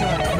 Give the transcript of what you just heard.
velho.